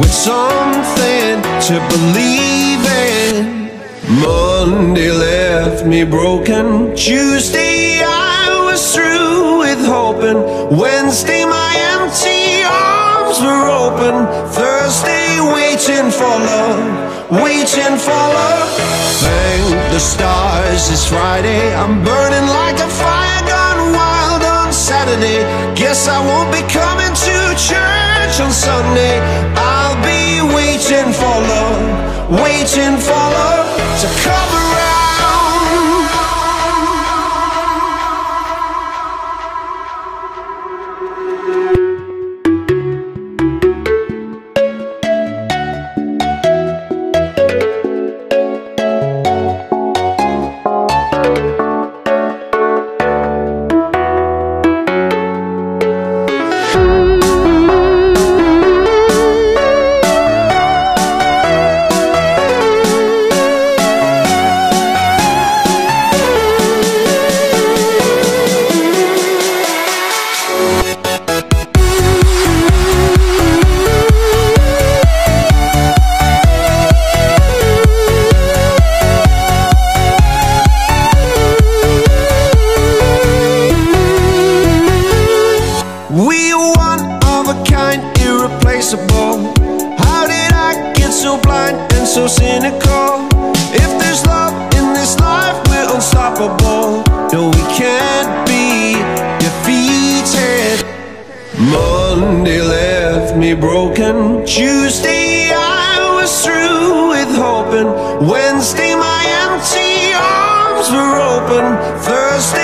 With something to believe in. Monday left me broken. Tuesday I was through with hoping. Wednesday my empty arms were open. Thursday waiting for love, waiting for love. Thank the stars it's Friday. I'm burning like a fire gone wild on Saturday. Guess I won't be coming to church on Sunday. Waiting for love, waiting for love We are one of a kind, irreplaceable. How did I get so blind and so cynical? If there's love in this life, we're unstoppable. No, we can't be defeated. Monday left me broken. Tuesday I was through with hoping. Wednesday my empty arms were open. Thursday